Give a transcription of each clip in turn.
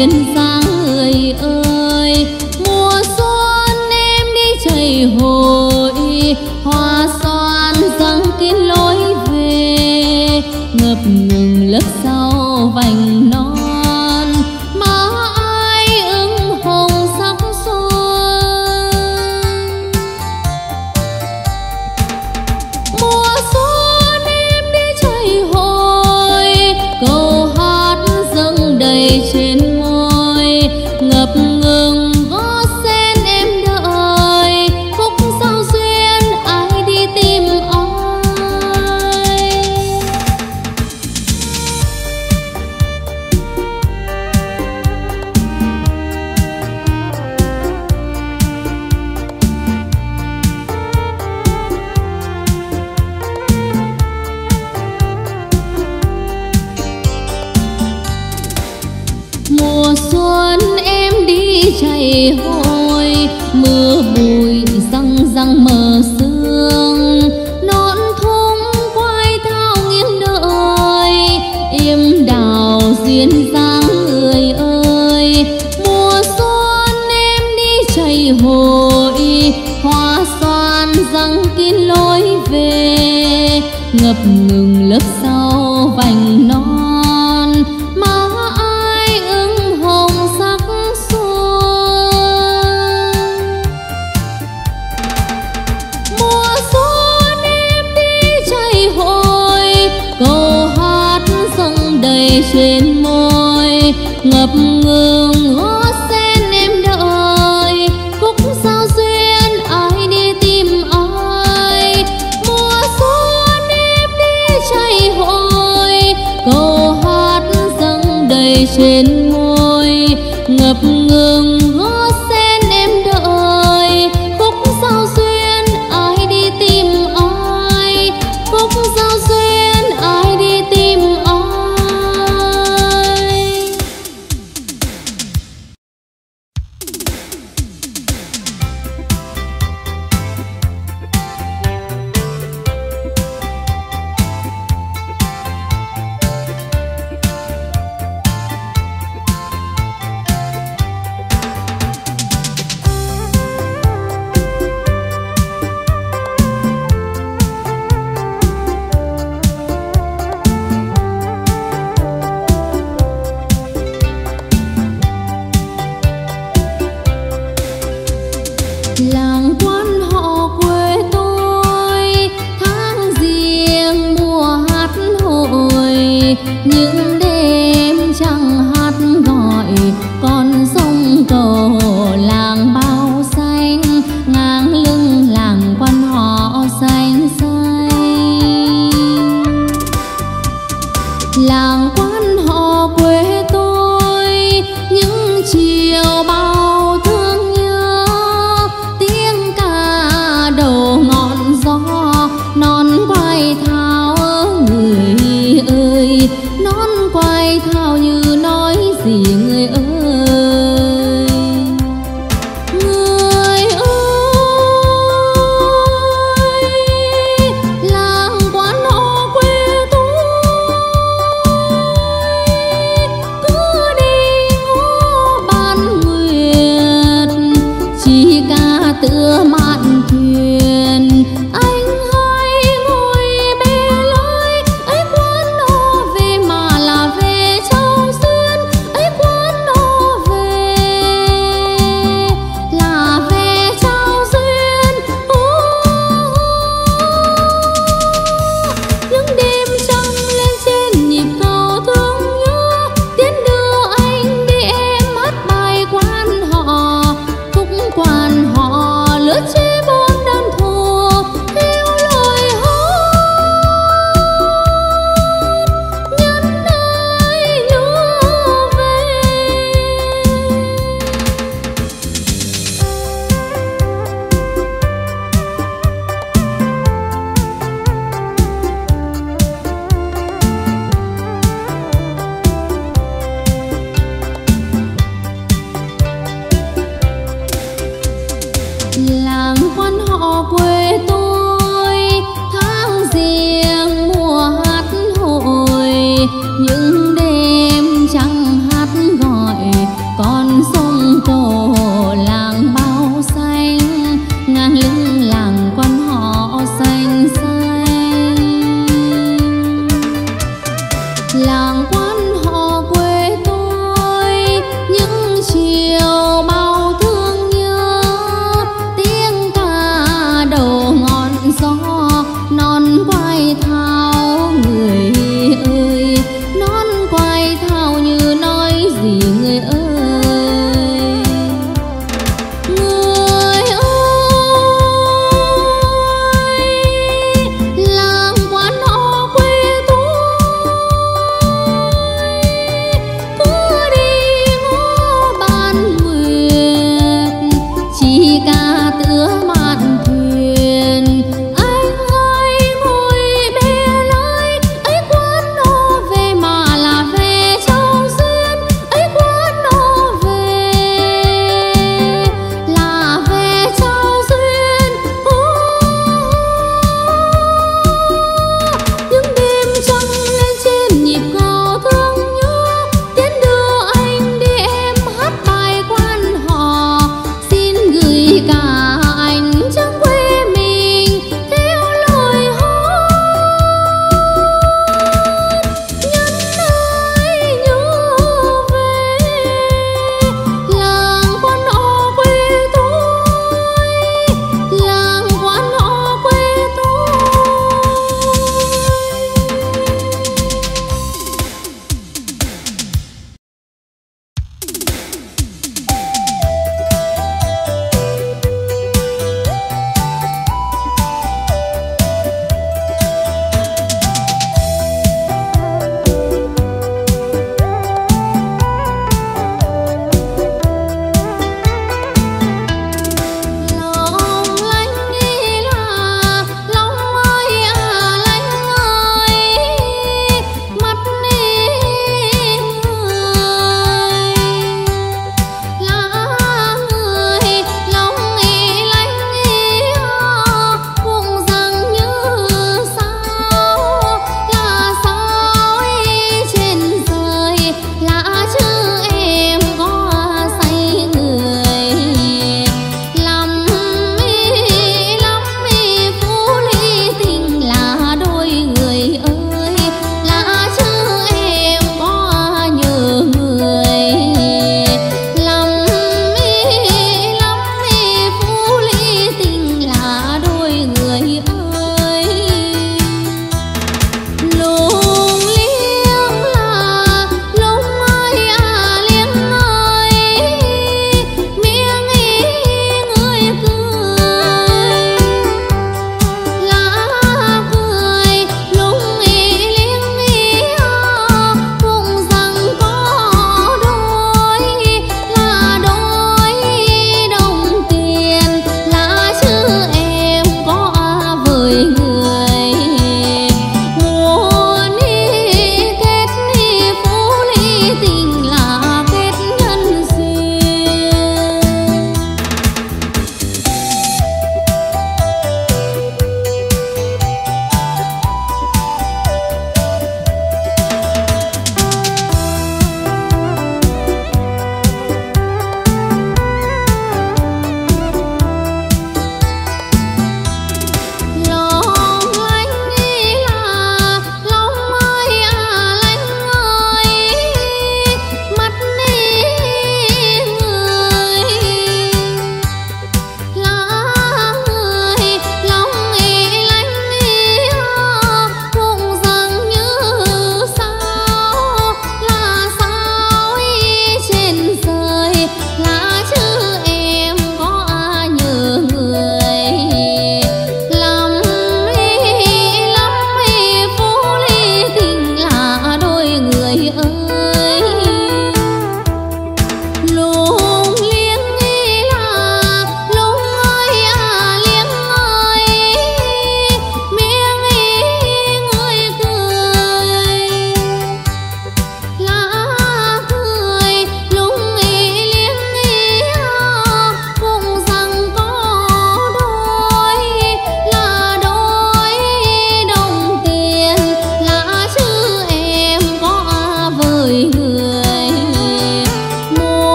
duyên quan trên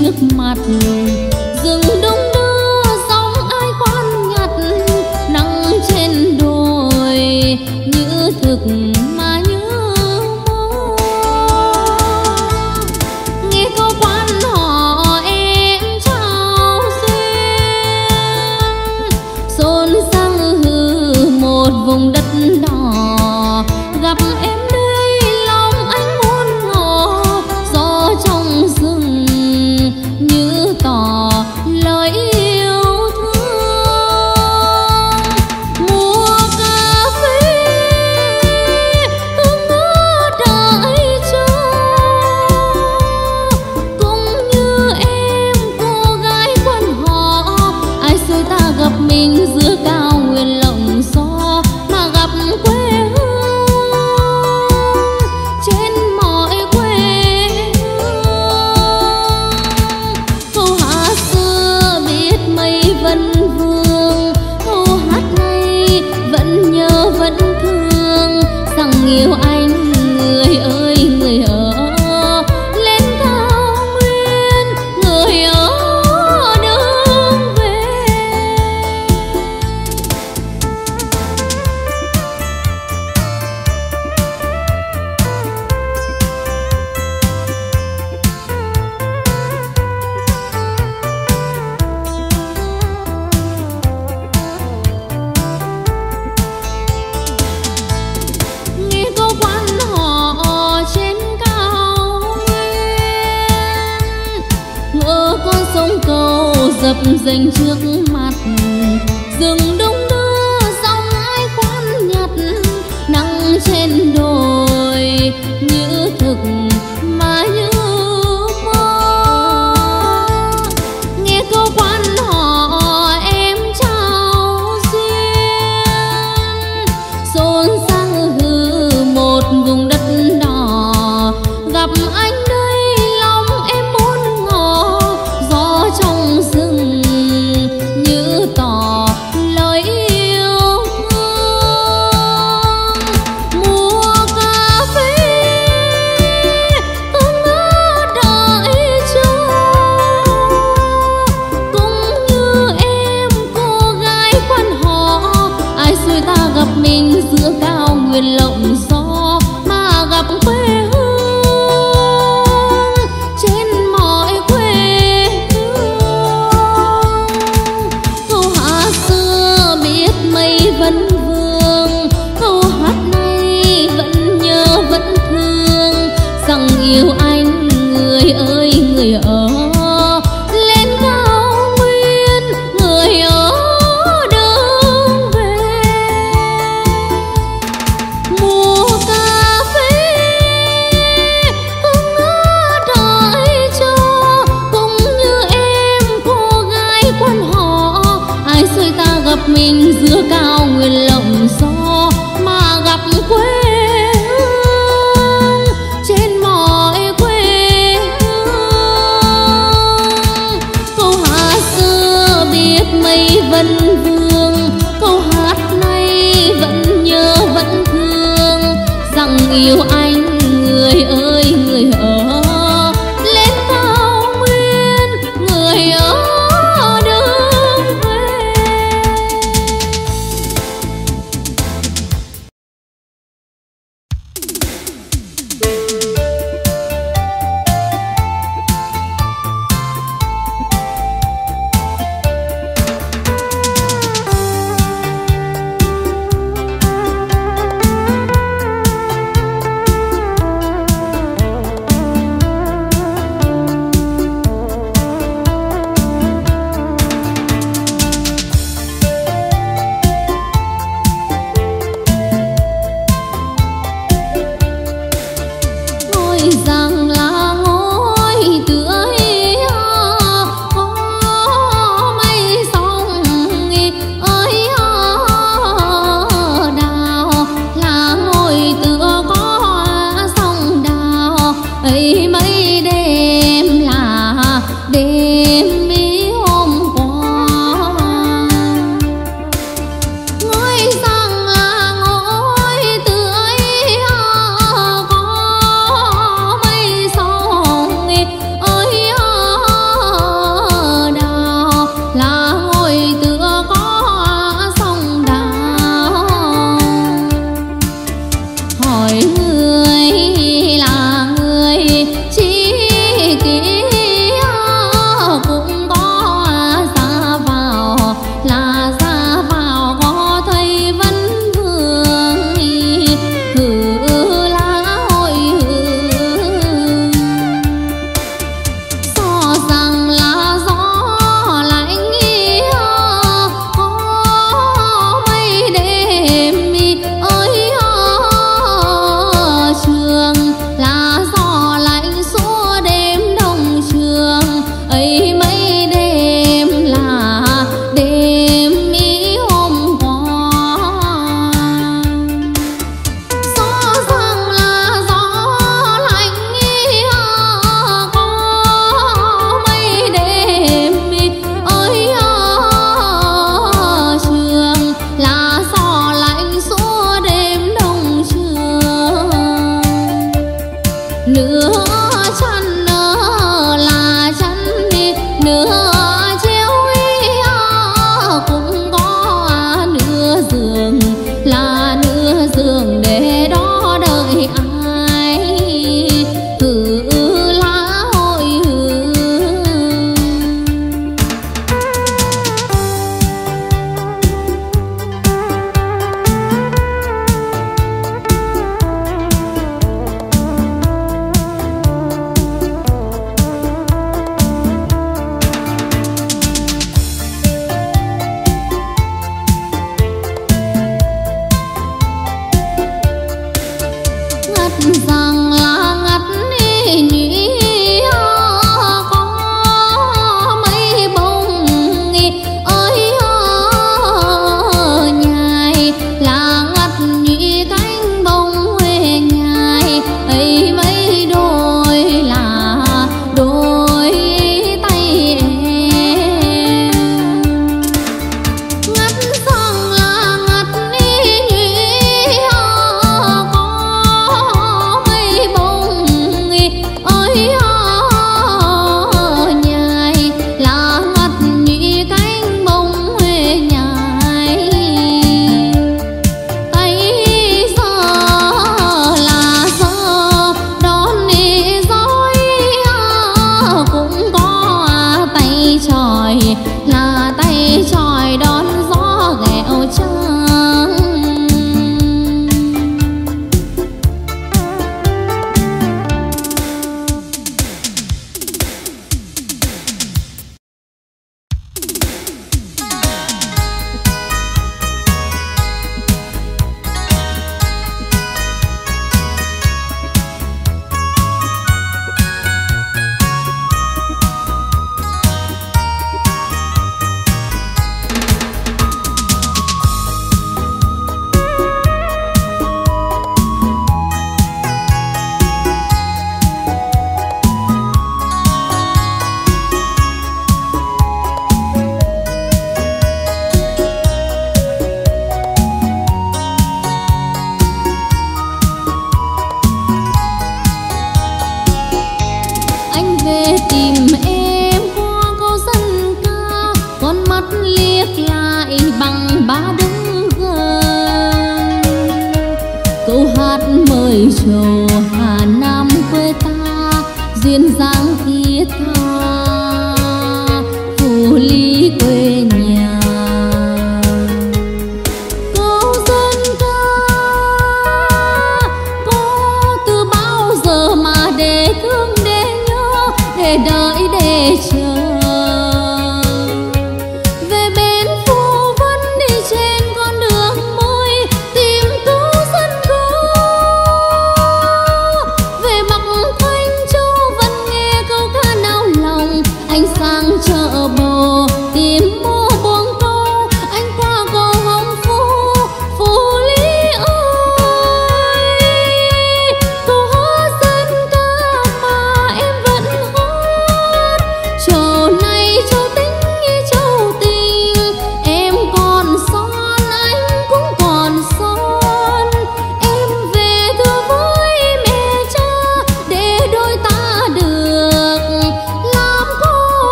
trước mặt dập dành trước mặt dừng.